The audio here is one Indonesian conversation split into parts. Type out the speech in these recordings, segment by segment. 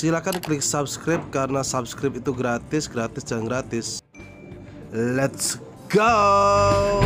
Silahkan klik subscribe karena subscribe itu gratis, gratis dan gratis. Let's go.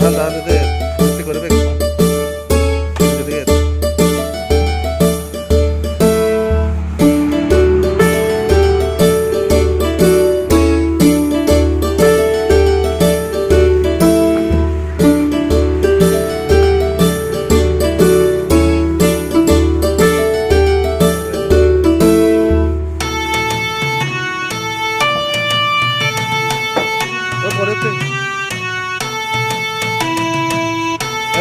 kadardı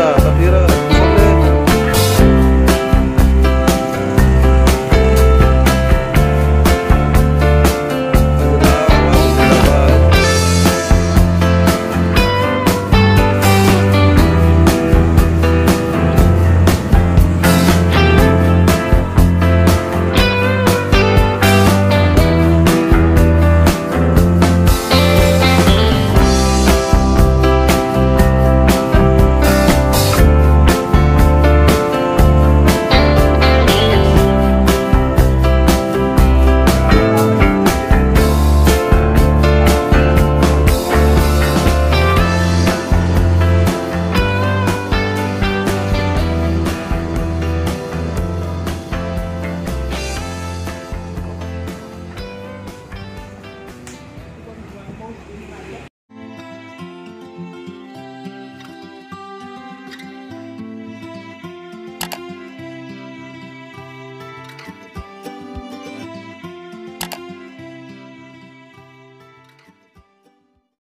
kita, sa hirap.